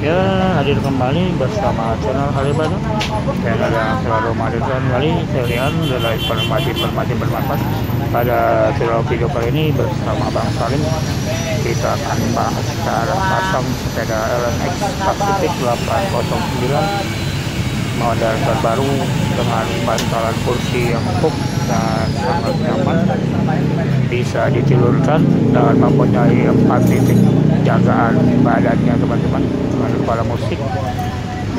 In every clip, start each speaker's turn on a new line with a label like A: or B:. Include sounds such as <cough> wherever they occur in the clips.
A: Ya, hadir kembali bersama channel Halibana Channel yang selalu menghadirkan kembali. Serian adalah informasi-informasi bermanfaat. Pada video kali ini bersama Bang Salim Kita akan bahas cara pasang sepeda LMX Pacific 809 Model terbaru dengan bantalan kursi yang empuk dan sangat nyaman. Bisa ditilurkan dan mempunyai empat titik jagaan badannya teman-teman. Dengan kepala musik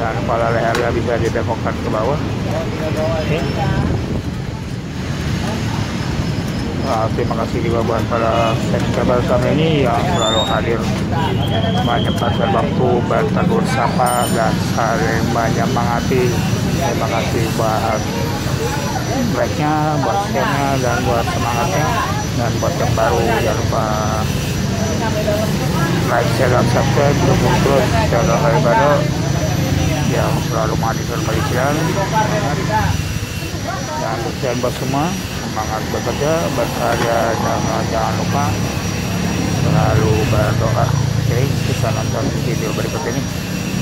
A: dan kepala lehernya bisa dibengkokkan ke bawah. Oke Nah, terima kasih juga buat para subscriber kami ini yang selalu hadir. Menyempatkan waktu bertegur sapa dan saling banyak mengati terima kasih buat like-nya, buat share-nya dan buat semangatnya. Dan buat yang baru jangan lupa like, share, dan subscribe. Dukung terus channel Haribado yang selalu menghadirkan kalian dan buat semua semangat bekerja berkarya jangan jangan lupa. Selalu berdoa. Oke kita nonton video berikut ini.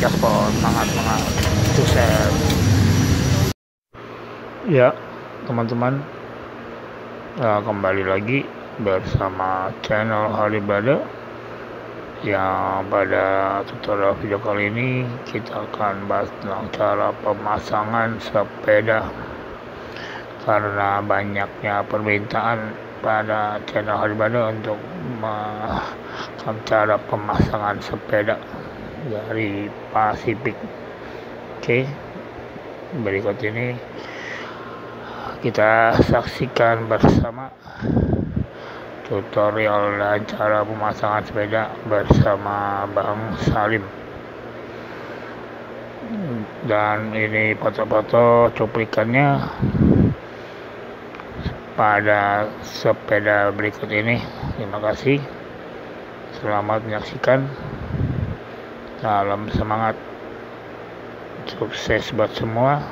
A: Gaspol semangat semangat. Sukses. Ya teman-teman. Nah, kembali lagi bersama channel Halibada yang pada tutorial video kali ini kita akan bahas tentang cara pemasangan sepeda karena banyaknya permintaan pada channel Halibada untuk cara pemasangan sepeda dari Pacific oke berikut ini kita saksikan bersama tutorial dan cara pemasangan sepeda bersama Bang Salim. Dan ini foto-foto cuplikannya pada sepeda berikut ini? Terima kasih. Selamat menyaksikan. Salam semangat. Sukses buat semua.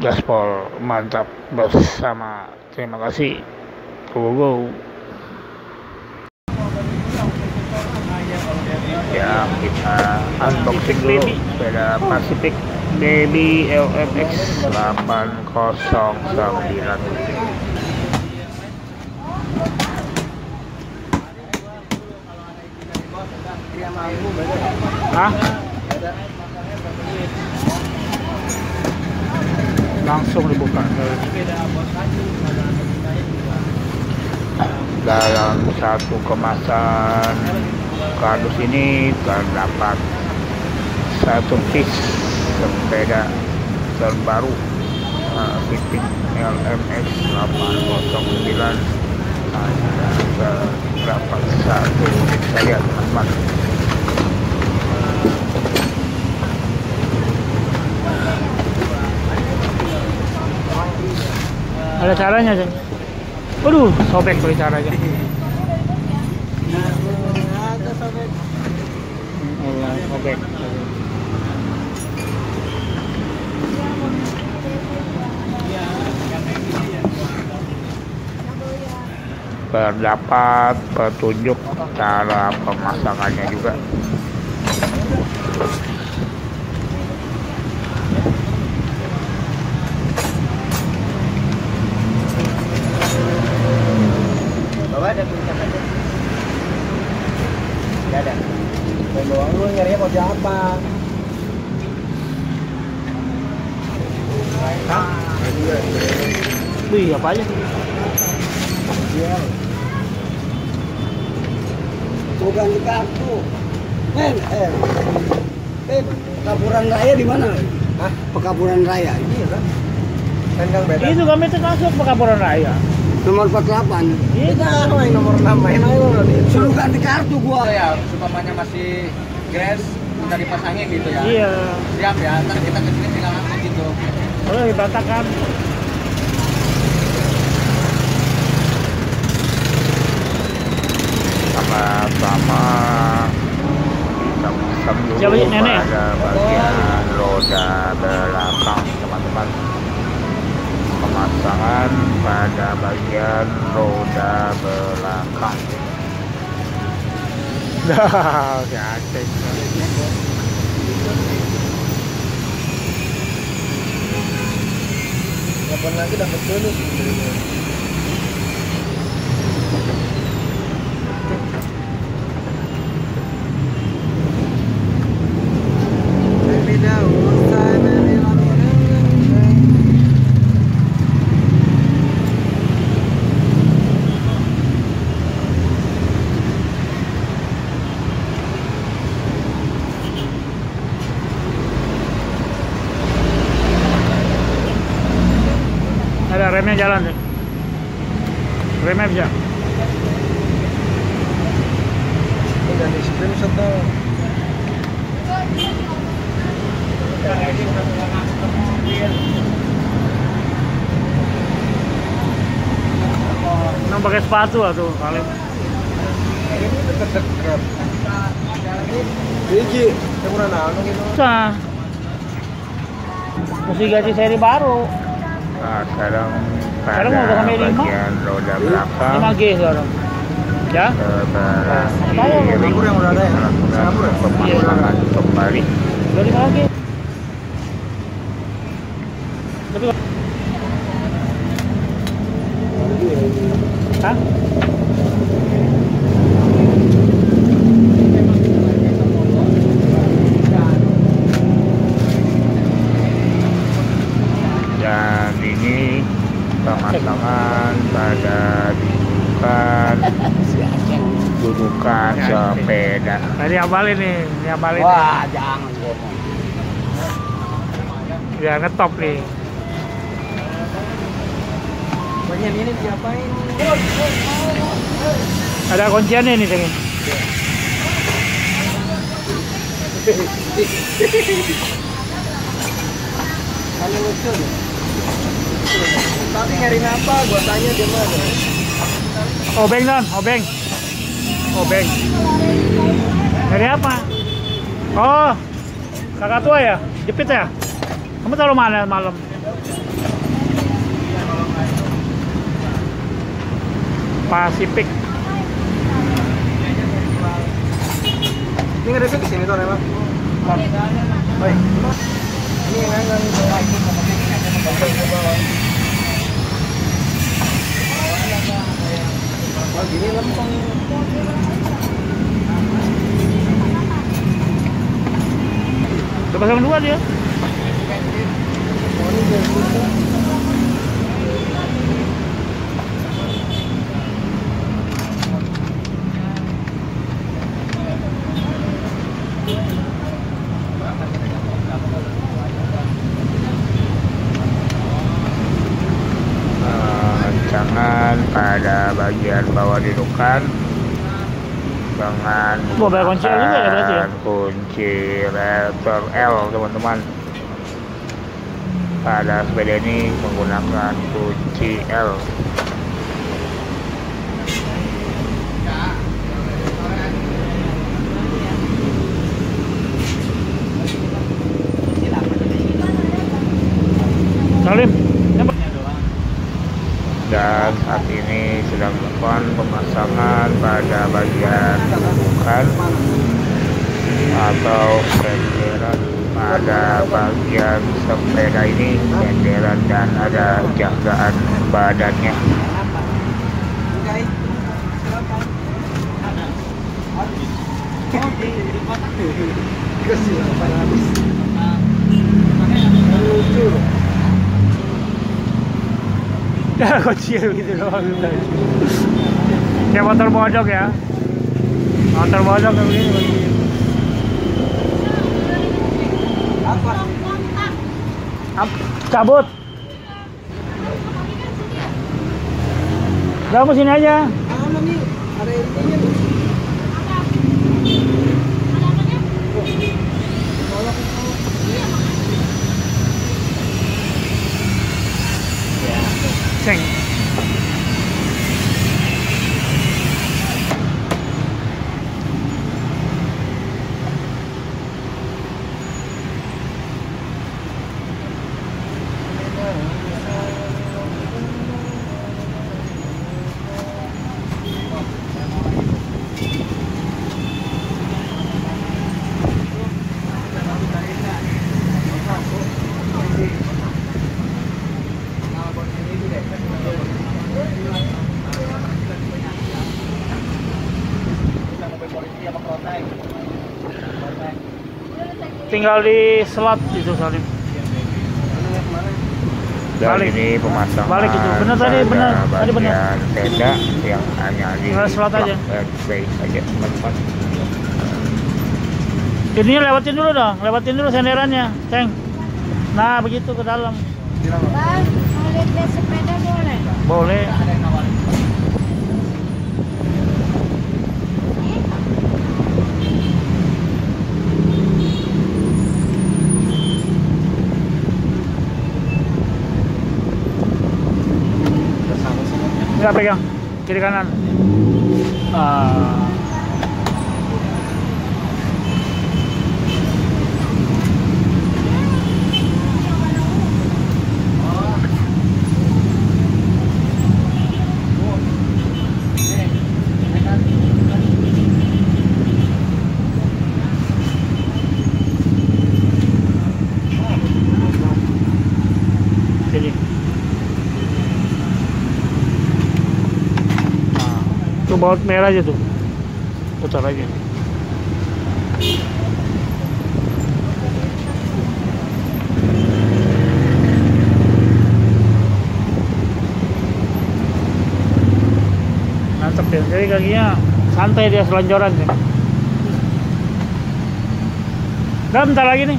A: Gaspol mantap. Bersama. Terima kasih. Go go. Ya kita unboxing dulu sepeda Pacific Baby LMX 809 Hah? langsung dibuka. Dalam satu kemasan kardus ini terdapat satu piece sepeda terbaru uh, fitting LMX 809 nah, terdapat satu. Saya teman-teman. Ada caranya sih waduh sobek tuh caranya. <laughs> Ada sobek. Sobek terdapat petunjuk cara pemasangannya juga
B: Bawa ada tulisan aja. Gak ada. Main doang lu nyarinya mau apa?
A: Hah? Wih, apa aja?
B: Iya. Bukan di kartu. Men, eh. Eh, pekapuran raya di mana? Hah? Pekapuran raya. Iya kan? Kandang beda.
A: Itu kami termasuk pekapuran raya.
B: Nomor 48.
A: Iya.
B: Kita main nomor 6 main ayo nanti. Suruh ganti kartu gua.
C: ya supamanya masih gas udah dipasangin gitu ya
A: Iya.
C: siap ya ntar kita ke sini tinggal angkut gitu
A: Kalau diberantakan.
D: Pasang dulu
A: Siapa sih, nenek
D: pada bagian roda belakang teman-teman pemasangan pada bagian roda belakang Dah, si Aceh.
B: Kapan lagi dapat bonus? Beda usai
D: Ada remnya jalan. ya? Remnya bisa.
B: Udah di screenshot dong.
D: Nang pakai sepatu lah tuh kali.
B: Ini deket-deket.
E: Biji.
B: Saya kurang naon gitu.
D: Susah. Mesti ganti seri baru.
A: Nah, sekarang pada bagian roda belakang
D: 5G sekarang. Ya?
B: Singapura yang udah ada ya? Singapura ya?
A: pemasangan kembali
D: Udah 5G. Tapi Hah?
A: dan ini pemasangan pada dudukan dudukan sepeda
D: Tadi apalin nih, ini apalin.
E: Wah, jangan ngomong.
D: Ya ngetop nih.
B: Bagian ini diapain?
D: Ada kunciannya nih Teng.
B: Hanya lucu. Tadi nyariin apa? Gua tanya dia mana.
D: Obeng non, obeng. Obeng. Dari apa? Oh, kakak tua ya? Jepit ya? Kamu taruh mana malam? Pasifik.
B: Ini di sini tuh. Ini lempeng.
D: Pasang dua dia.
A: Eh, pada bagian bawah dudukan dengan
D: banyak kunci juga ya berarti ya?
A: kunci letter L teman-teman pada sepeda ini menggunakan kunci L
D: Salim.
A: Dan saat ini sedang melakukan pemasangan pada bagian dudukan atau senderan pada bagian sepeda ini senderan dan ada jagaan badannya
B: silakan. Kasih
D: kunci gitu doang. Kayak motor bodok ya. Motor bodok kayak begini.
B: Apa?
D: Ap- Cabut. Kamu sini aja.
F: Tinggal di slot itu Salim.
A: Dan
F: Balik.
A: ini pemasangan
F: Balik itu. Benar tadi, benar. Tadi benar.
A: bagian tenda yang hanya di
F: slot aja.
A: play saja teman-teman.
F: Ini lewatin dulu dong, lewatin dulu senderannya, Ceng. Nah, begitu ke dalam.
D: Bang, mau lihat sepeda boleh?
F: Boleh. Enggak pegang kiri kanan. Ah. Baut merah aja tuh. Putar aja. Mantap ya. Jadi kakinya santai dia selonjoran sih. Udah bentar lagi nih.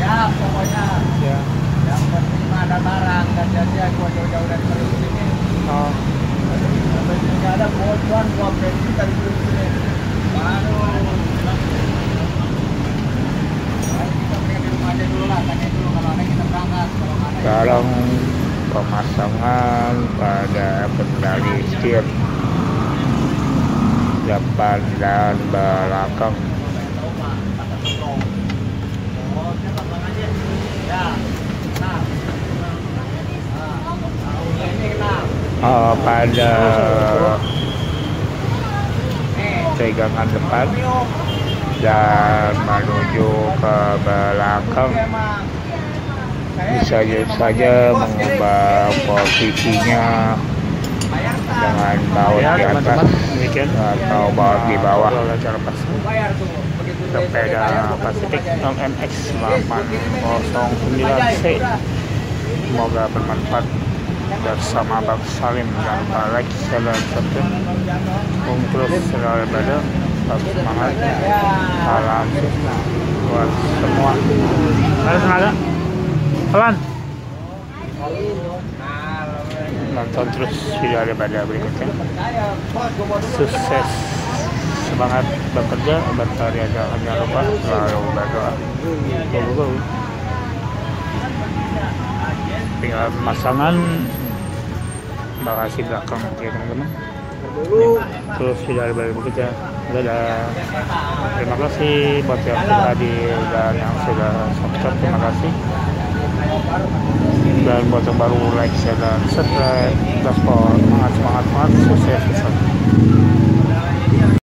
B: Ya, pokoknya
F: Ya.
B: yang penting ada barang dan jadi gua jauh-jauh dari Maluku sini.
F: Oh.
B: Ada
A: pemasangan pada kendali setir depan dan belakang Eh, pada pegangan depan dan menuju ke belakang. Bisa saja mengubah posisinya dengan baut
F: Ya,
A: di atas atau baut di bawah.
F: Sepeda Pacific LMX 809C semoga bermanfaat bersama Bang Salim dan Pak dan subscribe untuk selalu berada tetap semangat salam buat semua. Ada tenaga pelan. Nonton terus video daripada berikutnya. Sukses semangat bekerja berkarya jangan lupa selalu berdoa. Go go go tinggal pemasangan bagasi belakang ya teman-teman. Terus video daripada bekerja dadah terima kasih buat yang sudah hadir dan yang sudah subscribe terima kasih. Dan buat yang baru like share dan subscribe gaspol semangat semangat semangat sukses sukses